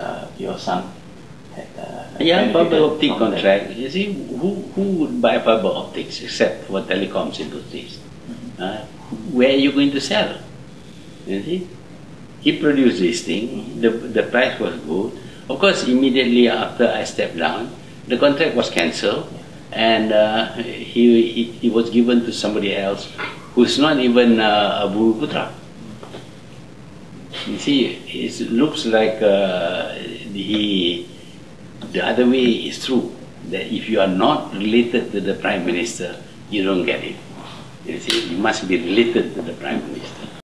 uh, your son had uh, Yeah, fiber optic that. contract. You see, who, who would buy fiber optics except for telecoms industries? Uh, where are you going to sell? You see, he produced this thing. The the price was good. Of course, immediately after I stepped down, the contract was cancelled, and uh, he, he he was given to somebody else who's not even uh, a Bumiputra. You see, it looks like uh, he, the other way is true. That if you are not related to the Prime Minister, you don't get it. You see, you must be related to the Prime Minister.